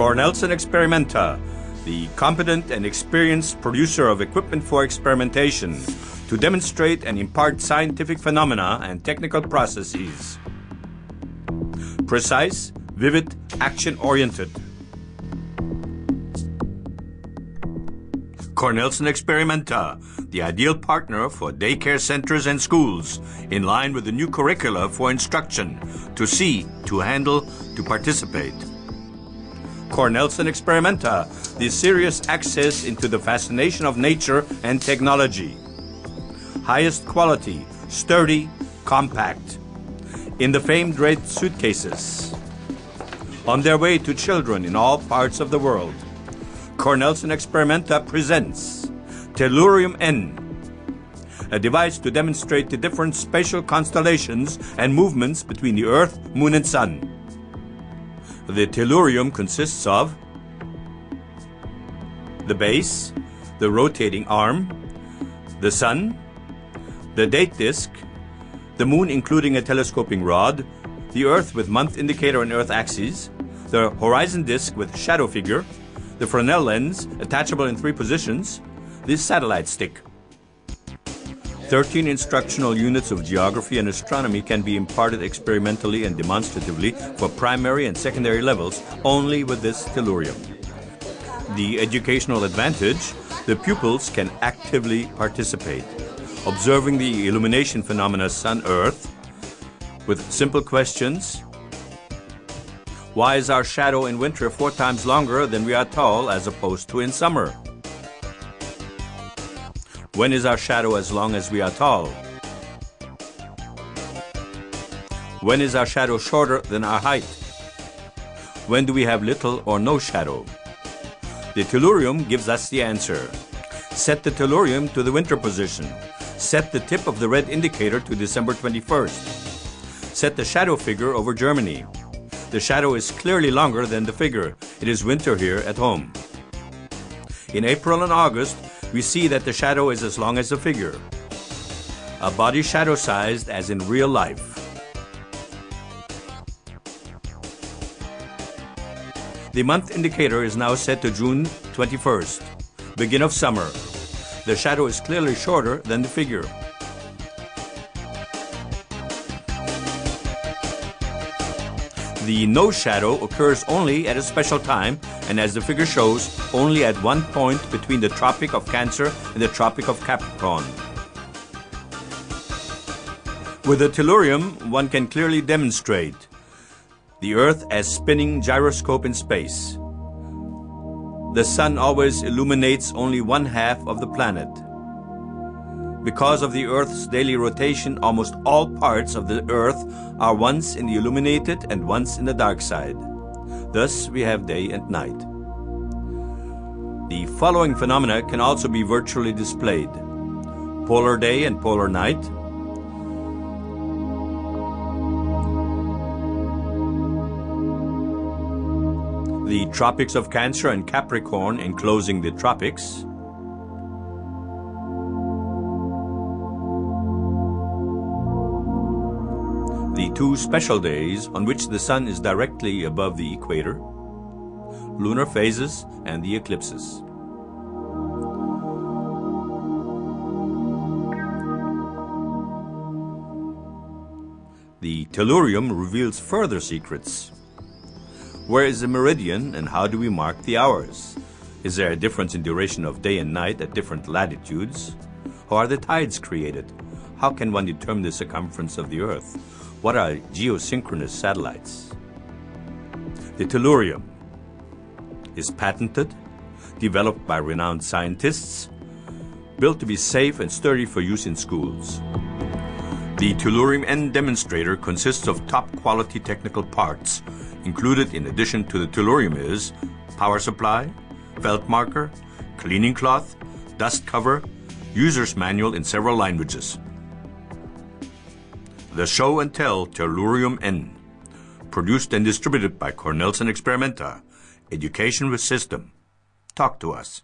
Cornelsen Experimenta, the competent and experienced producer of equipment for experimentation to demonstrate and impart scientific phenomena and technical processes. Precise, vivid, action oriented. Cornelsen Experimenta, the ideal partner for daycare centers and schools, in line with the new curricula for instruction, to see, to handle, to participate. Cornelsen Experimenta, the serious access into the fascination of nature and technology. Highest quality, sturdy, compact. In the famed red suitcases. On their way to children in all parts of the world. Cornelsen Experimenta presents Tellurium N, a device to demonstrate the different spatial constellations and movements between the Earth, Moon, and Sun. The tellurium consists of the base, the rotating arm, the Sun, the date disk, the Moon including a telescoping rod, the Earth with month indicator and Earth axis, the horizon disk with shadow figure, the Fresnel lens, attachable in three positions, this satellite stick. 13 instructional units of geography and astronomy can be imparted experimentally and demonstratively for primary and secondary levels only with this tellurium. The educational advantage, the pupils can actively participate, observing the illumination phenomena Sun-Earth with simple questions why is our shadow in winter four times longer than we are tall as opposed to in summer? When is our shadow as long as we are tall? When is our shadow shorter than our height? When do we have little or no shadow? The tellurium gives us the answer. Set the tellurium to the winter position. Set the tip of the red indicator to December 21st. Set the shadow figure over Germany. The shadow is clearly longer than the figure. It is winter here at home. In April and August, we see that the shadow is as long as the figure. A body shadow sized as in real life. The month indicator is now set to June 21st, begin of summer. The shadow is clearly shorter than the figure. The no shadow occurs only at a special time and as the figure shows, only at one point between the Tropic of Cancer and the Tropic of Capricorn. With the tellurium, one can clearly demonstrate the Earth as spinning gyroscope in space. The sun always illuminates only one half of the planet. Because of the Earth's daily rotation, almost all parts of the Earth are once in the illuminated and once in the dark side. Thus, we have day and night. The following phenomena can also be virtually displayed. Polar day and polar night, the tropics of Cancer and Capricorn enclosing the tropics, the two special days on which the sun is directly above the equator, lunar phases, and the eclipses. The tellurium reveals further secrets. Where is the meridian and how do we mark the hours? Is there a difference in duration of day and night at different latitudes? How are the tides created? How can one determine the circumference of the Earth? What are geosynchronous satellites? The tellurium is patented, developed by renowned scientists, built to be safe and sturdy for use in schools. The Tellurium N demonstrator consists of top quality technical parts. Included in addition to the tellurium is power supply, felt marker, cleaning cloth, dust cover, user's manual in several languages. The Show and Tell Tellurium N. Produced and distributed by Cornelsen Experimenta. Education with System. Talk to us.